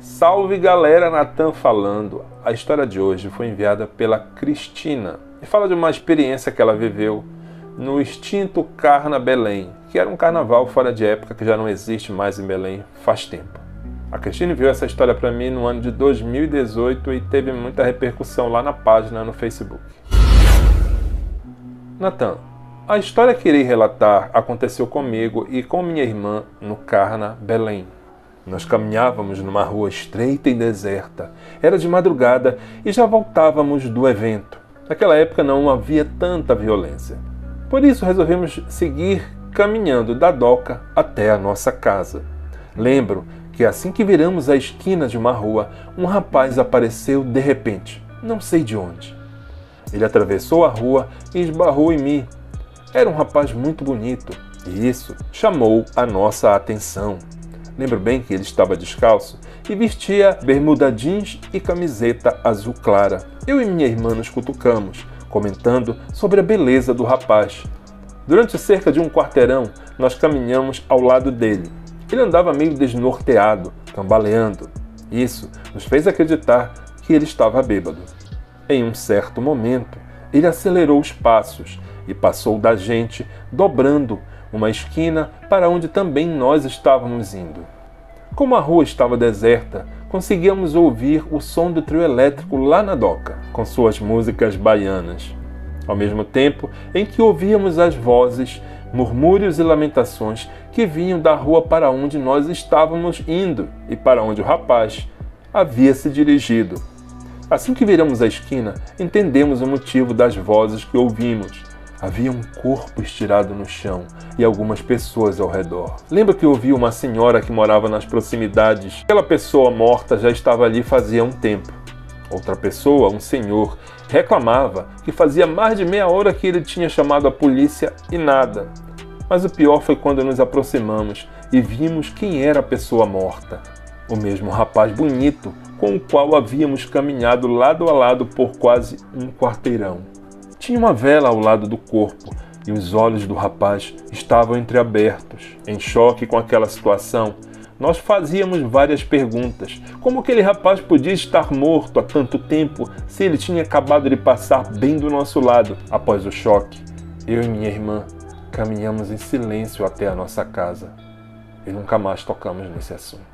Salve galera, Natan falando. A história de hoje foi enviada pela Cristina e fala de uma experiência que ela viveu no extinto Carna Belém, que era um carnaval fora de época que já não existe mais em Belém faz tempo. A Cristina enviou essa história para mim no ano de 2018 e teve muita repercussão lá na página no Facebook. Natan, a história que irei relatar aconteceu comigo e com minha irmã no Carna Belém. Nós caminhávamos numa rua estreita e deserta. Era de madrugada e já voltávamos do evento. Naquela época não havia tanta violência. Por isso resolvemos seguir caminhando da doca até a nossa casa. Lembro que assim que viramos a esquina de uma rua, um rapaz apareceu de repente, não sei de onde. Ele atravessou a rua e esbarrou em mim. Era um rapaz muito bonito e isso chamou a nossa atenção. Lembro bem que ele estava descalço e vestia bermuda jeans e camiseta azul clara. Eu e minha irmã nos cutucamos, comentando sobre a beleza do rapaz. Durante cerca de um quarteirão, nós caminhamos ao lado dele. Ele andava meio desnorteado, cambaleando. Isso nos fez acreditar que ele estava bêbado. Em um certo momento, ele acelerou os passos e passou da gente, dobrando uma esquina para onde também nós estávamos indo. Como a rua estava deserta, conseguíamos ouvir o som do trio elétrico lá na doca, com suas músicas baianas. Ao mesmo tempo em que ouvíamos as vozes, murmúrios e lamentações que vinham da rua para onde nós estávamos indo e para onde o rapaz havia se dirigido. Assim que viramos a esquina, entendemos o motivo das vozes que ouvimos Havia um corpo estirado no chão e algumas pessoas ao redor. Lembra que ouvi uma senhora que morava nas proximidades? Aquela pessoa morta já estava ali fazia um tempo. Outra pessoa, um senhor, reclamava que fazia mais de meia hora que ele tinha chamado a polícia e nada. Mas o pior foi quando nos aproximamos e vimos quem era a pessoa morta. O mesmo rapaz bonito com o qual havíamos caminhado lado a lado por quase um quarteirão. Tinha uma vela ao lado do corpo e os olhos do rapaz estavam entreabertos. Em choque com aquela situação, nós fazíamos várias perguntas. Como aquele rapaz podia estar morto há tanto tempo se ele tinha acabado de passar bem do nosso lado? Após o choque, eu e minha irmã caminhamos em silêncio até a nossa casa e nunca mais tocamos nesse assunto.